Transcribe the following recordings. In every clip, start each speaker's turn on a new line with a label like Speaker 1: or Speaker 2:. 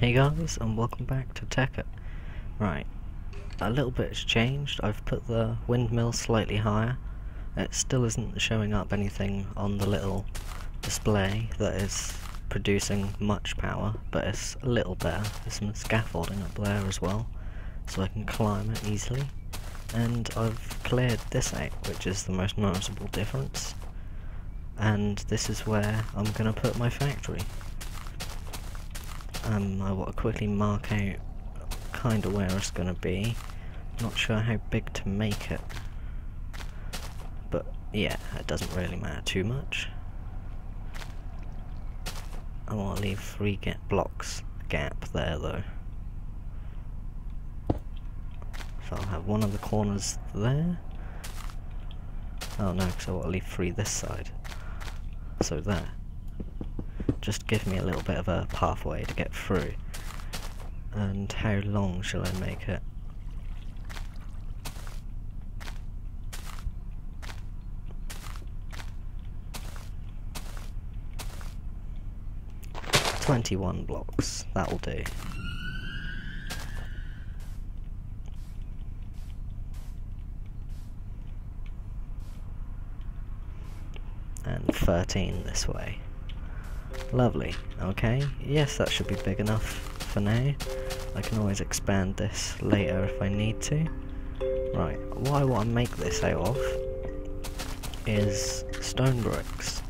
Speaker 1: Hey guys, and welcome back to Tekkit. Right, a little bit's changed. I've put the windmill slightly higher. It still isn't showing up anything on the little display that is producing much power, but it's a little better. There's some scaffolding up there as well, so I can climb it easily. And I've cleared this out, which is the most noticeable difference. And this is where I'm gonna put my factory. Um, I want to quickly mark out kind of where it's going to be. Not sure how big to make it. But yeah, it doesn't really matter too much. I want to leave three get blocks gap there though. So I'll have one of the corners there. Oh no, because I want to leave three this side. So there just give me a little bit of a pathway to get through. And how long shall I make it? Twenty-one blocks, that'll do. And 13 this way. Lovely. Okay. Yes, that should be big enough for now. I can always expand this later if I need to. Right, what I want to make this out of is stone bricks.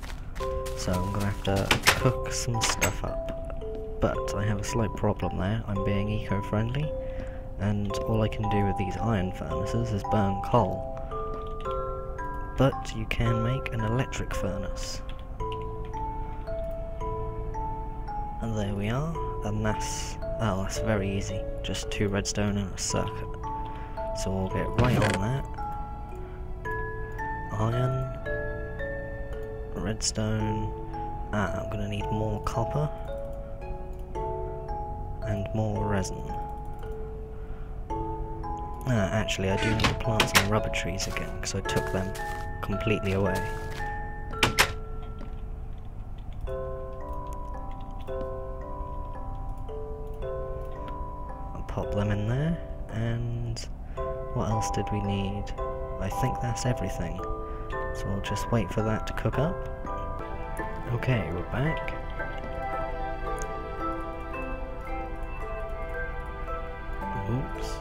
Speaker 1: So I'm going to have to cook some stuff up. But I have a slight problem there. I'm being eco-friendly. And all I can do with these iron furnaces is burn coal. But you can make an electric furnace. And there we are, and that's, oh that's very easy, just two redstone and a circuit. So we'll get right on that. Iron, redstone, ah, I'm gonna need more copper, and more resin. Ah, actually I do need to plant some rubber trees again, because I took them completely away. Pop them in there. And what else did we need? I think that's everything. So we'll just wait for that to cook up. Okay, we're back. Oops.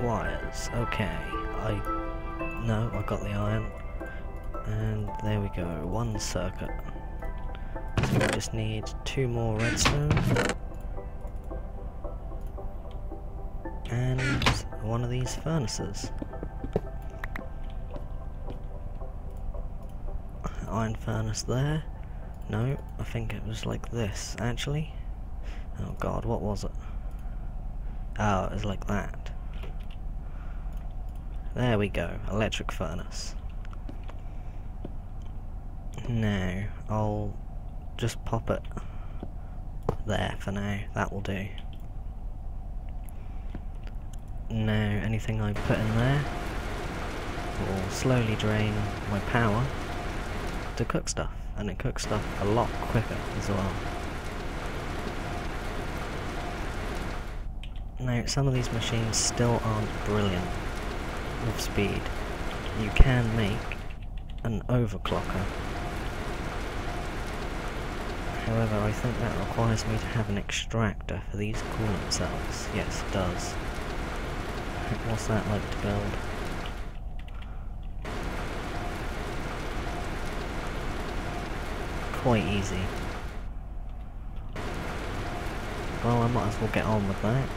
Speaker 1: Wires. Okay. I... No, I got the iron. And there we go. One circuit. So we just need two more redstone. One of these furnaces. Iron furnace there. No, I think it was like this, actually. Oh god, what was it? Oh, it was like that. There we go, electric furnace. Now, I'll just pop it there for now, that will do. Now, anything I put in there will slowly drain my power to cook stuff, and it cooks stuff a lot quicker as well. Now, some of these machines still aren't brilliant with speed. You can make an overclocker. However, I think that requires me to have an extractor for these coolant cells. Yes, it does. What's that like to build? Quite easy. Well, I might as well get on with that.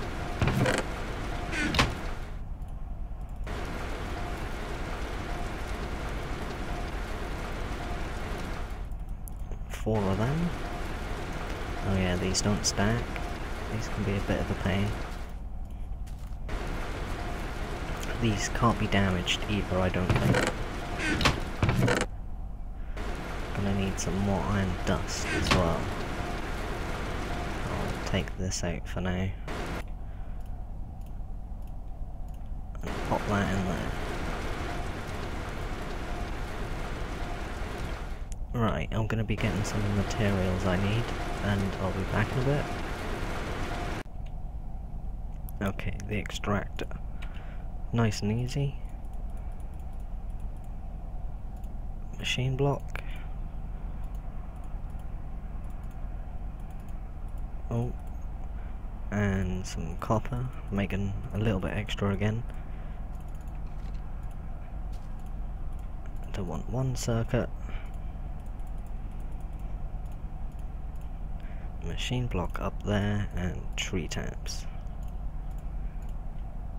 Speaker 1: Four of them. Oh yeah, these don't stack. These can be a bit of a pain. These can't be damaged either, I don't think. Gonna need some more iron dust as well. I'll take this out for now. And pop that in there. Right, I'm gonna be getting some materials I need, and I'll be back in a bit. Okay, the extractor. Nice and easy. Machine block. Oh. And some copper, making a little bit extra again. I want one circuit. Machine block up there and tree taps.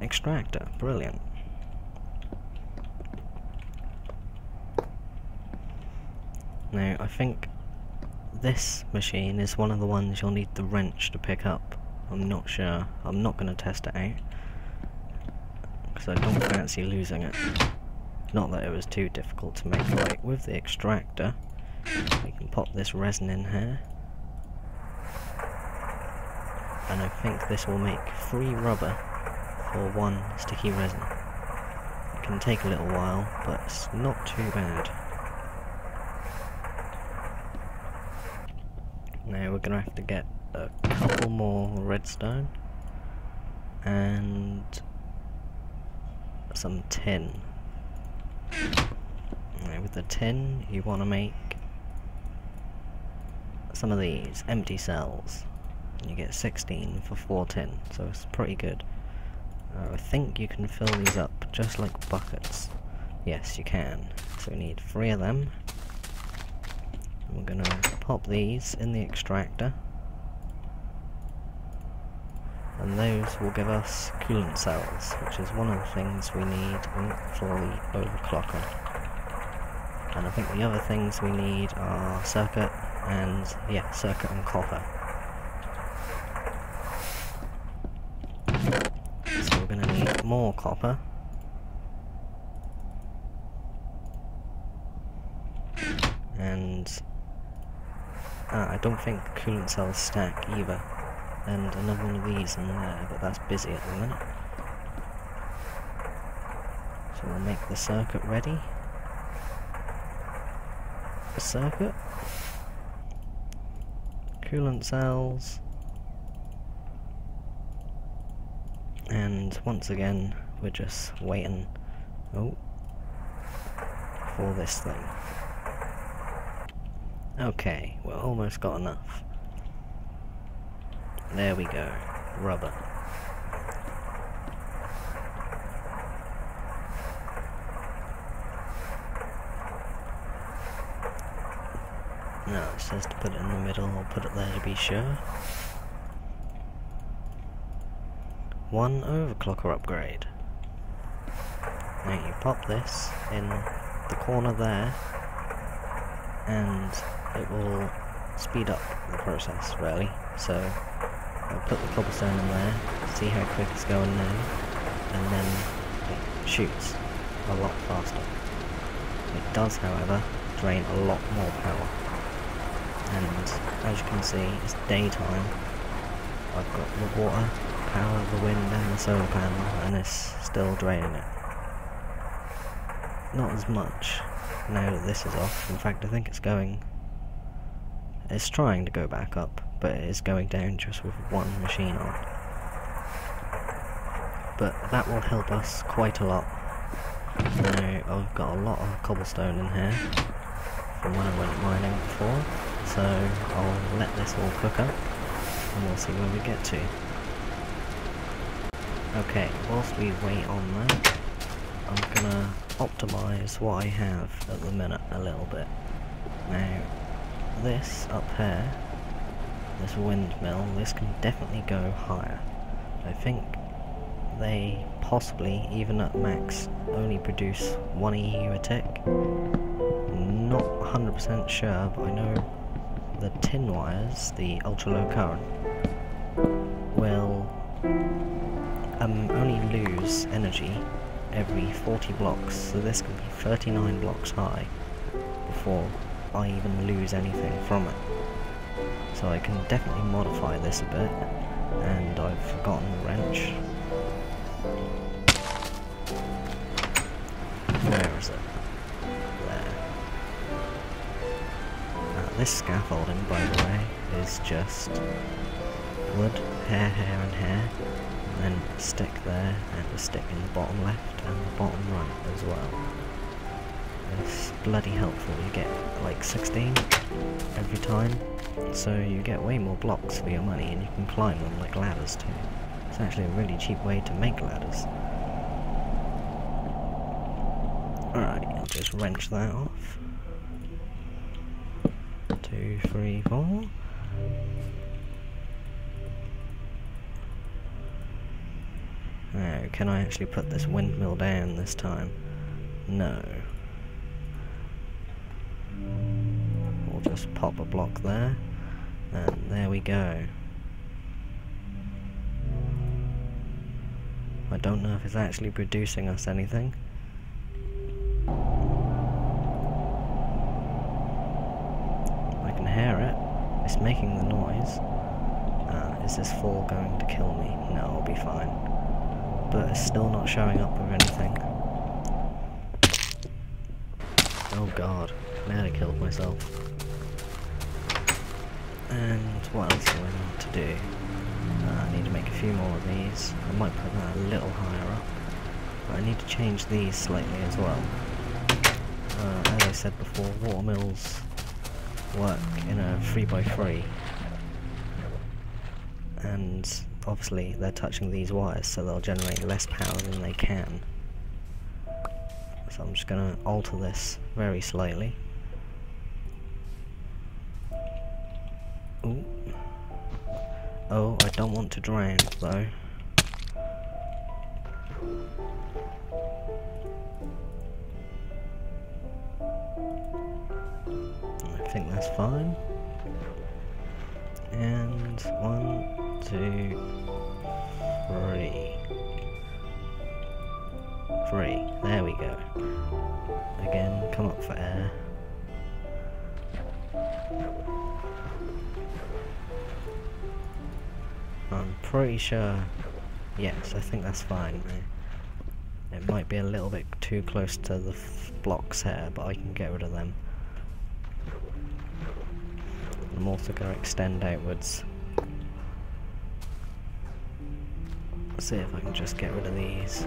Speaker 1: Extractor, brilliant. Now, I think this machine is one of the ones you'll need the wrench to pick up. I'm not sure. I'm not going to test it out. Because I don't fancy losing it. Not that it was too difficult to make right. With the extractor, we can pop this resin in here. And I think this will make free rubber for one sticky resin. It can take a little while, but it's not too bad. Now we're gonna have to get a couple more redstone and some tin. Now with the tin you want to make some of these empty cells. You get 16 for 4 tin, so it's pretty good. Uh, I think you can fill these up just like buckets. Yes, you can. So we need three of them. We're gonna pop these in the extractor. And those will give us coolant cells, which is one of the things we need for the overclocker. And I think the other things we need are circuit and, yeah, circuit and copper. So we're going to need more copper. And uh, I don't think coolant cells stack either. And another one of these in there, but that's busy at the minute. So we'll make the circuit ready. The circuit. Coolant cells. And once again, we're just waiting oh, for this thing. Okay, we're almost got enough. There we go. Rubber. No, it says to put it in the middle, I'll put it there to be sure. One overclocker upgrade. Now you pop this in the corner there, and it will speed up the process, really. So, I'll put the cobblestone in there, see how quick it's going now, and then it shoots a lot faster. It does, however, drain a lot more power. And, as you can see, it's daytime. I've got the water, power, of the wind, and the solar panel, and it's still draining it. Not as much now that this is off. In fact, I think it's going it's trying to go back up, but it is going down just with one machine on. But that will help us quite a lot. Now, I've got a lot of cobblestone in here from when I went mining before, so I'll let this all cook up, and we'll see where we get to. Okay, whilst we wait on that, I'm gonna optimise what I have at the minute a little bit. Now, this up here, this windmill, this can definitely go higher. I think they possibly, even at max, only produce 1 EU a tick. Not 100% sure, but I know the tin wires, the ultra low current, will only lose energy every 40 blocks, so this can be 39 blocks high before I even lose anything from it. So I can definitely modify this a bit, and I've forgotten the wrench. Where is it? There. Uh, this scaffolding, by the way, is just wood, hair, hair and hair. Then a stick there, and a stick in the bottom left and the bottom right as well. It's bloody helpful, you get like 16 every time, so you get way more blocks for your money and you can climb them like ladders too. It's actually a really cheap way to make ladders. Alright, I'll just wrench that off. Two, three, four. Now, can I actually put this windmill down this time? No. We'll just pop a block there, and there we go. I don't know if it's actually producing us anything. I can hear it. It's making the noise. Uh, is this fall going to kill me? No, I'll be fine. But it's still not showing up with anything. Oh god, I nearly killed myself. And what else do I need to do? Uh, I need to make a few more of these. I might put that a little higher up. But I need to change these slightly as well. Uh, as I said before, watermills work in a 3x3. And obviously they're touching these wires so they'll generate less power than they can. So I'm just going to alter this very slightly. Ooh. Oh, I don't want to drown though. I think that's fine. And one, two, Three. There we go. Again, come up for air. I'm pretty sure. Yes, I think that's fine. It might be a little bit too close to the blocks here, but I can get rid of them. I'm also going to extend outwards. See if I can just get rid of these.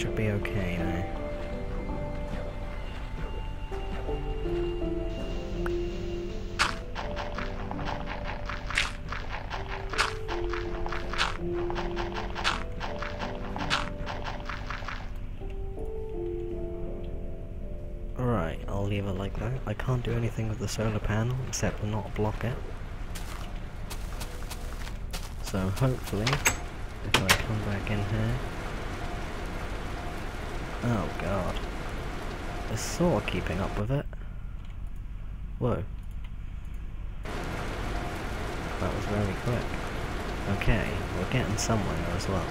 Speaker 1: Should be okay now. Right, I'll leave it like that. I can't do anything with the solar panel except not block it. So hopefully, if I come back in here... Oh god. It's sort of keeping up with it. Whoa. That was very quick. Okay, we're getting somewhere as well.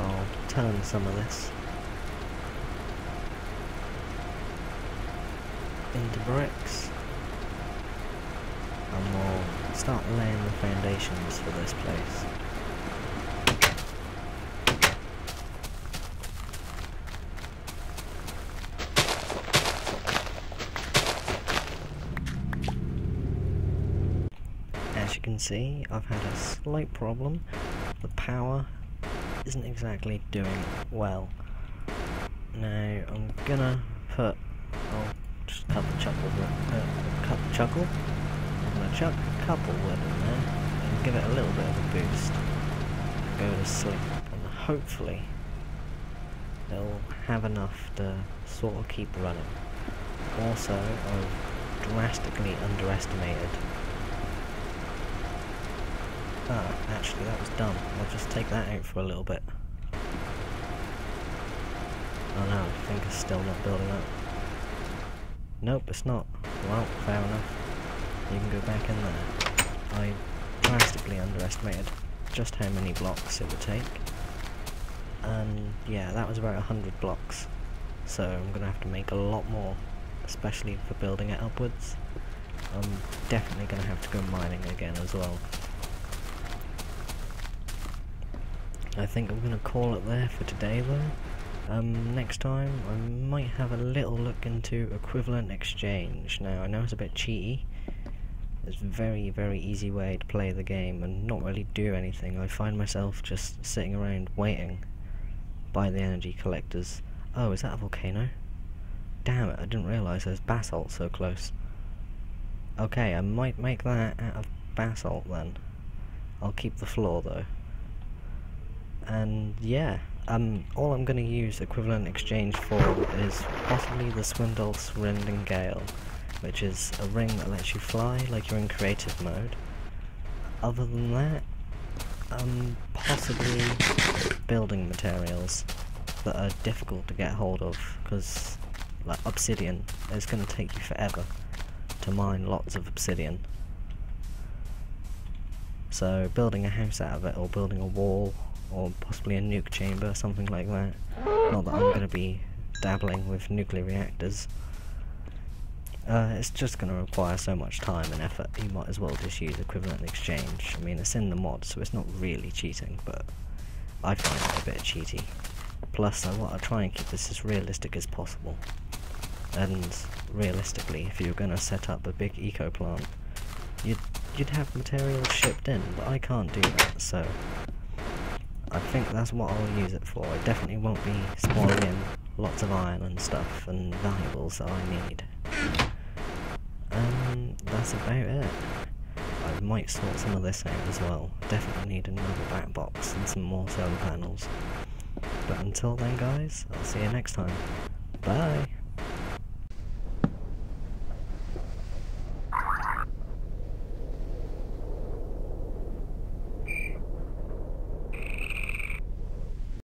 Speaker 1: I'll turn some of this into bricks and we'll start laying the foundations for this place. As you see, I've had a slight problem. The power isn't exactly doing well. Now, I'm gonna put... I'll just cut the chuckle. Uh, cut the chuckle? I'm gonna chuck a couple wood in there and give it a little bit of a boost. Go to sleep, and hopefully they'll have enough to sort of keep running. Also, I've drastically underestimated Actually that was dumb. I'll just take that out for a little bit. Oh no, I think it's still not building up. Nope, it's not. Well, fair enough. You can go back in there. I drastically underestimated just how many blocks it would take. And yeah, that was about 100 blocks. So I'm going to have to make a lot more, especially for building it upwards. I'm definitely going to have to go mining again as well. I think I'm going to call it there for today though. Um, next time I might have a little look into equivalent exchange. Now I know it's a bit cheaty. It's a very, very easy way to play the game and not really do anything. I find myself just sitting around waiting by the energy collectors. Oh, is that a volcano? Damn it, I didn't realise there's basalt so close. Okay, I might make that out of basalt then. I'll keep the floor though and yeah, um, all I'm going to use equivalent exchange for is possibly the Swiftwolf's Rending Gale, which is a ring that lets you fly like you're in creative mode. Other than that, um, possibly building materials that are difficult to get hold of, because like obsidian, it's going to take you forever to mine lots of obsidian. So building a house out of it, or building a wall, or possibly a nuke chamber, something like that. Not that I'm going to be dabbling with nuclear reactors. Uh, it's just going to require so much time and effort, you might as well just use equivalent exchange. I mean, it's in the mod, so it's not really cheating, but I find it a bit cheaty. Plus, I want to try and keep this as realistic as possible. And realistically, if you're going to set up a big eco plant, you'd, you'd have materials shipped in, but I can't do that, so I think that's what I'll use it for. It definitely won't be spoiling lots of iron and stuff and valuables that I need. And that's about it. I might sort some of this out as well. Definitely need another BatBox and some more solar panels. But until then guys, I'll see you next time. Bye!